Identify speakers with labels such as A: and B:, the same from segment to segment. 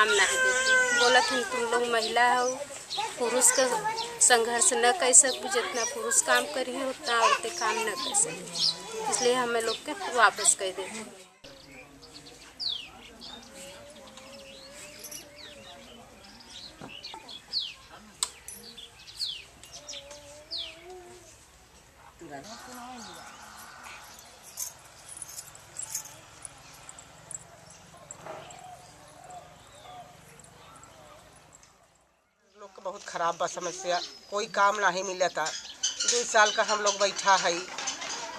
A: काम नहीं देते बोलत हम तुम लोग महिला हो, पुरुष का संघर्ष न कर सकू जितना पुरुष काम करी उतना औरतें काम न कर सके इसलिए हमें लोग के वापस कर देते
B: लोग बहुत खराब बा समस्या कोई काम नहीं मिलता दो साल का हम लोग बैठा है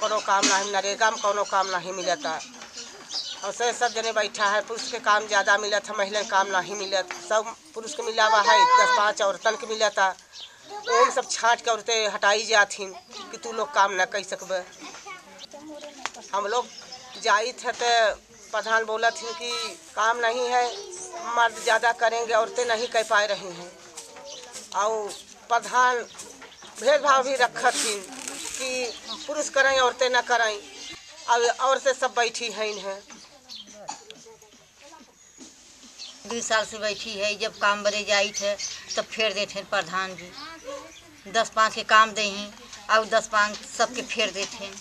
B: कोनो काम नहीं नरेगा में कोनो काम नहीं मिलता और से सब जने बैठा है पुरुष के काम ज़्यादा मिलत है महिला काम नहीं मिलत। सब पुरुष के मिलावा है दस पाँच औरतन के मिलता ओम सब छाँट के औरतें हटाई जाथिन कि तू लोग काम न कर सकब। हम लोग जाई थे तो प्रधान बोला थी कि काम नहीं है, मर्द ज़्यादा करेंगे, औरतें नहीं कर पा रही हैं। और प्रधान भेदभाव भी रखा थी कि पुरुष करें औरतें न करें अब औरतें सब बैठी हैं। इन्हें
C: दू साल से बैठी है, जब काम बड़े जाई थे तब फेर देते हैं प्रधान जी। दस पाँच के काम दे हैं और दस पाँच सबके फेर देते हैं।